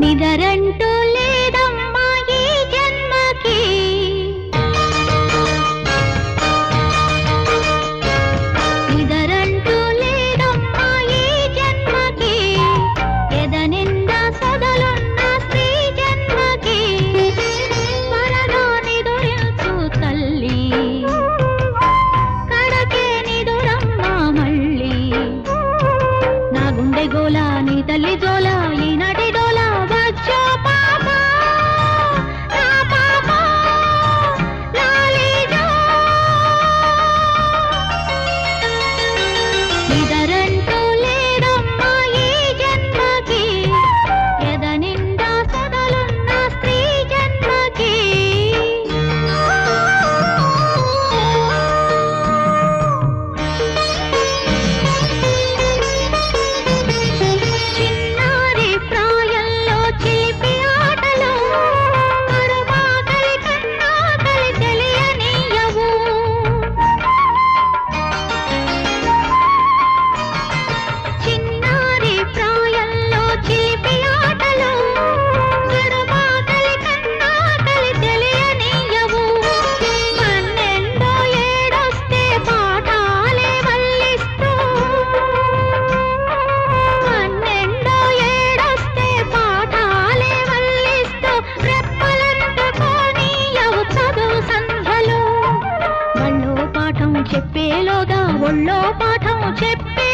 నిదరంటూ ఒళ్ళో పాఠం చెప్పి